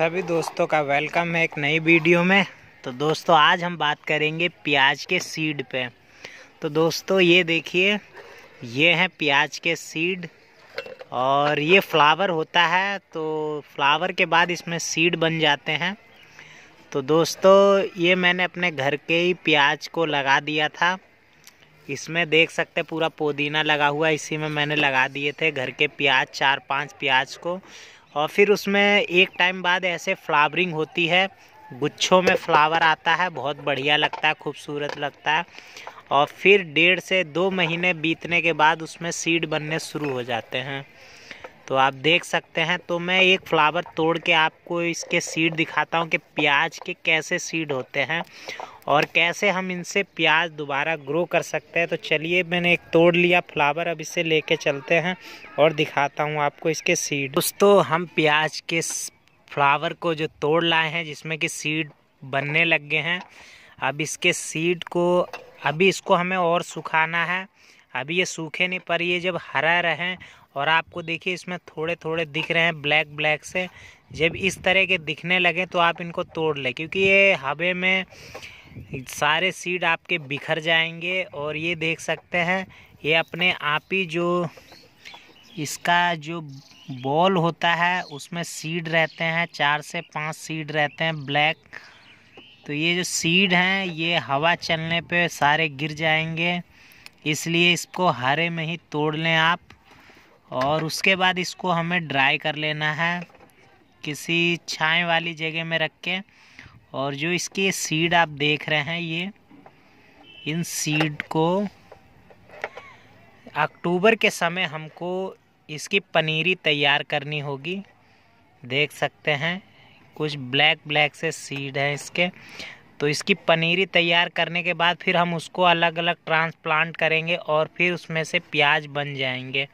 सभी दोस्तों का वेलकम है एक नई वीडियो में। तो दोस्तों, आज हम बात करेंगे प्याज के सीड पे। तो दोस्तों, ये देखिए, ये हैं प्याज के सीड और ये फ्लावर होता है तो फ्लावर के बाद इसमें सीड बन जाते हैं। तो दोस्तों, ये मैंने अपने घर के ही प्याज को लगा दिया था। इसमें देख सकते पूरा पुदीना लगा हुआ इसी में मैंने लगा दिए थे घर के प्याज, चार पाँच प्याज को। और फिर उसमें एक टाइम बाद ऐसे फ्लावरिंग होती है। गुच्छों में फ्लावर आता है, बहुत बढ़िया लगता है, खूबसूरत लगता है। और फिर डेढ़ से दो महीने बीतने के बाद उसमें सीड बनने शुरू हो जाते हैं। तो आप देख सकते हैं तो मैं एक फ्लावर तोड़ के आपको इसके सीड दिखाता हूँ कि प्याज के कैसे सीड होते हैं और कैसे हम इनसे प्याज दोबारा ग्रो कर सकते हैं। तो चलिए, मैंने एक तोड़ लिया फ्लावर, अब इसे लेके चलते हैं और दिखाता हूँ आपको इसके सीड। दोस्तों, हम प्याज के फ्लावर को जो तोड़ लाए हैं, जिसमें कि सीड बनने लग गए हैं। अब इसके सीड को, अभी इसको हमें और सुखाना है। अभी ये सूखे नहीं, पर ये जब हरा रहें और आपको देखिए इसमें थोड़े थोड़े दिख रहे हैं ब्लैक ब्लैक से, जब इस तरह के दिखने लगे तो आप इनको तोड़ लें, क्योंकि ये हवे में सारे सीड आपके बिखर जाएँगे और ये देख सकते हैं, ये अपने आप ही जो इसका जो बॉल होता है, उसमें सीड रहते हैं, चार से पाँच सीड रहते हैं ब्लैक तो ये जो सीड हैं, ये हवा चलने पे सारे गिर जाएँगे। इसलिए इसको हरे में ही तोड़ लें आप, और उसके बाद इसको हमें ड्राई कर लेना है किसी छाए वाली जगह में रख के। और जो इसके सीड आप देख रहे हैं ये, इन सीड को अक्टूबर के समय हमको इसकी पनीरी तैयार करनी होगी। देख सकते हैं, कुछ ब्लैक ब्लैक से सीड हैं इसके। तो इसकी पनीरी तैयार करने के बाद फिर हम उसको अलग अलग ट्रांसप्लांट करेंगे और फिर उसमें से प्याज बन जाएँगे।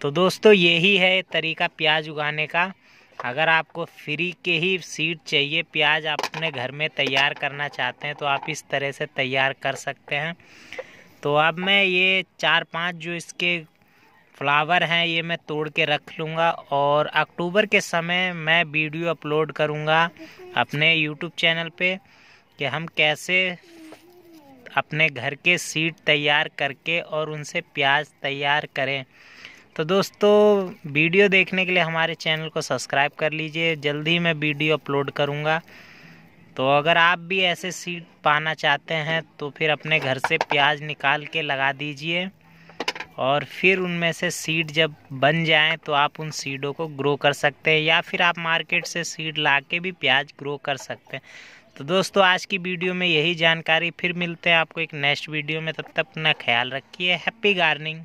तो दोस्तों, यही है तरीका प्याज उगाने का। अगर आपको फ्री के ही सीड चाहिए, प्याज आप अपने घर में तैयार करना चाहते हैं तो आप इस तरह से तैयार कर सकते हैं। तो अब मैं ये चार पाँच जो इसके फ्लावर हैं, ये मैं तोड़ के रख लूँगा और अक्टूबर के समय मैं वीडियो अपलोड करूँगा अपने यूट्यूब चैनल पे। कि हम कैसे अपने घर के सीड तैयार करके और उनसे प्याज तैयार करें। तो दोस्तों, वीडियो देखने के लिए हमारे चैनल को सब्सक्राइब कर लीजिए। जल्दी मैं वीडियो अपलोड करूँगा। तो अगर आप भी ऐसे सीड पाना चाहते हैं तो फिर अपने घर से प्याज निकाल के लगा दीजिए। और फिर उनमें से सीड जब बन जाएँ तो आप उन सीडों को ग्रो कर सकते हैं, या फिर आप मार्केट से सीड ला के भी प्याज ग्रो कर सकते हैं। तो दोस्तों, आज की वीडियो में यही जानकारी, फिर मिलते हैं आपको एक नेक्स्ट वीडियो में, तब तक अपना ख्याल रखिए हैप्पी गार्डनिंग